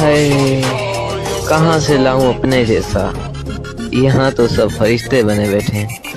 हाय कहाँ से लाऊं अपने जैसा? यहाँ तो सब फरिश्ते बने बैठे हैं।